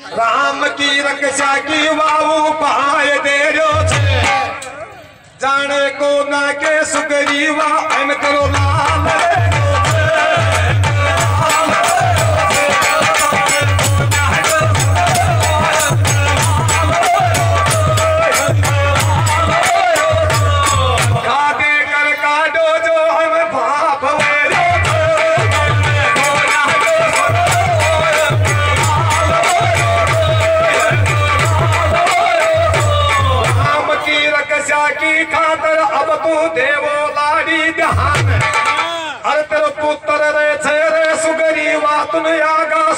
राम की रक्षा की बाबू पहाय दे जाने को ना के सुगरीवा अन करो ना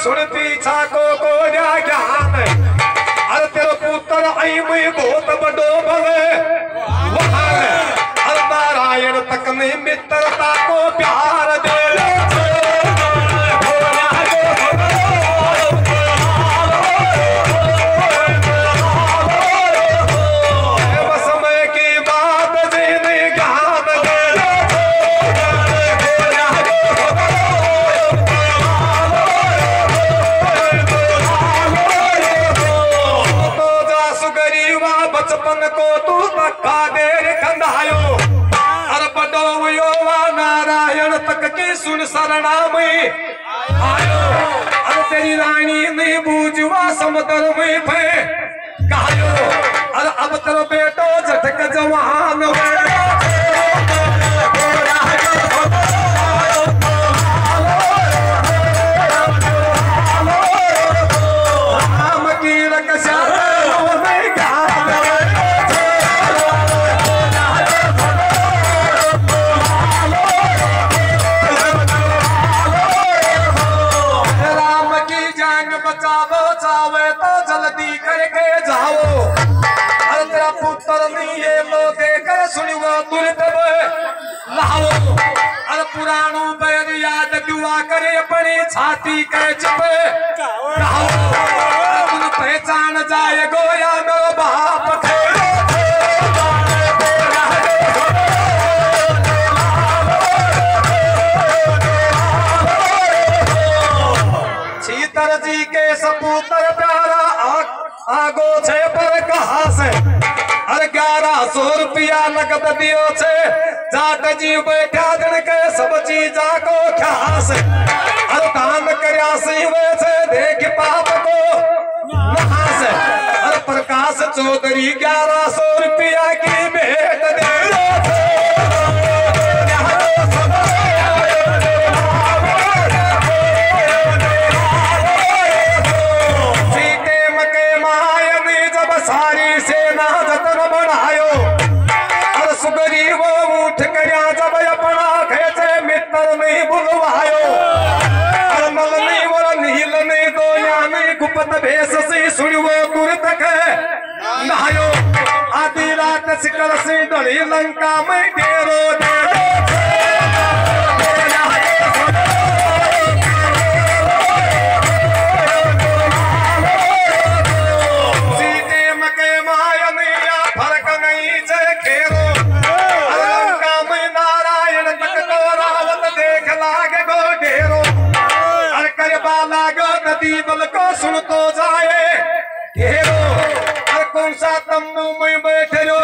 आगा सुन पीछा को जा ज्ञान। अरे तेरो पुत्र आई मुई बहुत बड़ो भले अरे नारायण तक में मित्रता को प्यार दे। बचपन को तू धक्का दे खंडायो हर बडो हुयो वा नारायण तक की सुन शरणा में आयो, हर तेरी रानी ने बूझवा समुद्र में फे। कहायो, हर अब तेरो बेटो झटक जवान हुए अरे तेरा नहीं ये लो देकर सुनवा तुरंत लाओ, अर पुराणो बैर याद दुआ करे, अपनी छाती कर चपे। लाओ पहचान जाए गोया मेरा बाप कहा से अरे ग्यारह सौ रुपया नकद दियो जाट जी बैठा दिन के सब चीजा को अरे दान करया सी देख पाप को नहा से अरे प्रकाश चौधरी, ग्यारह सौ रुपया की नहीं भेष से सुनवो दूर तक नहायो आधी रात सिकल से डली लंका में डेरो डेरो सुन तो जाए घेरो अरे कौन सा तंबू में बैठे रो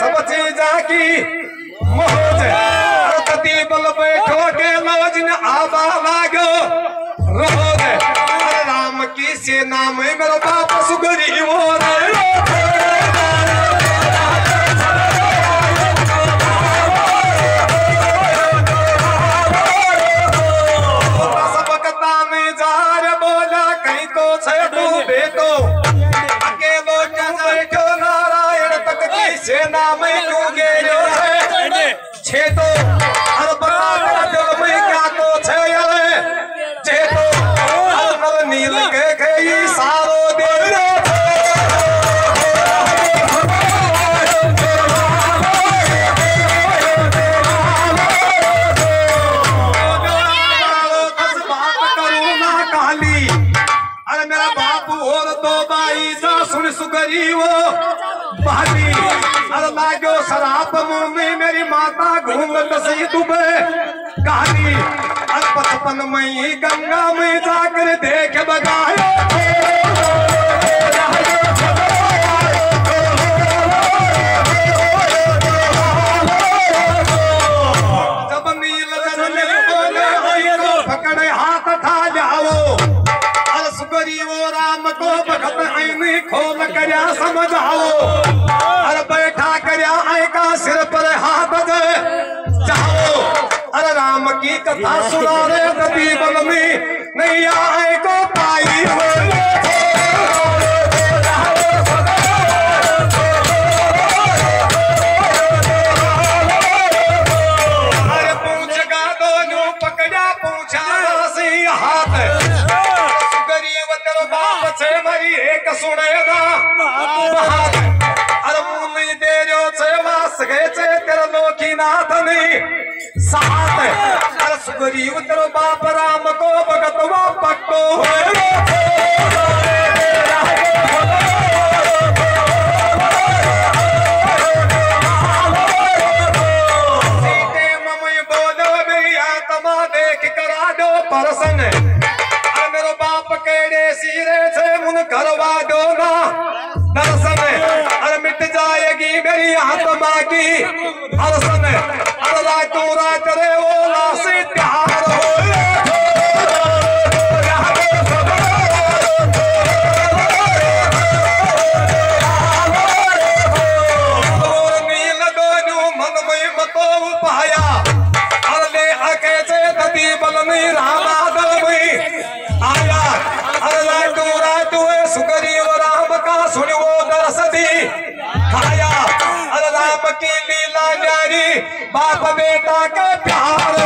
सब चीजा की मोज अरतती बल बैठो के लोजन आबा लागो। जा भाभी, अरे लागो शराब मुँह में मेरी माता घूंघट सी दुबे। गाली अरे पचपन मई गंगा में जाकर देख बगायो करया आओ। अरे बैठा कर सिर पर हाथ जाओ। अरे राम की कथा सुना रहे कभी नहीं आए को पाई हो। साथ अरे सुगरीब तेरो बाप राम को, भगत पक्को से मुन करवा दो दर्शन अरे मिट जाएगी मेरी आत्मा की हरसन अरे रातों की लीला जारी बाप बेटा के प्यार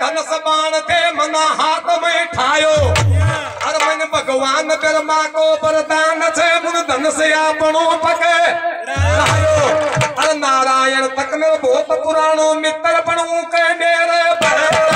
धन मना हाथ में ठायो। हर मन भगवान ब्रह्मा को वरदान छे मुन धन से आपनो पके। लायो अर नारायण तक में बहुत पुराणो मित्र बनू के मेरे इसी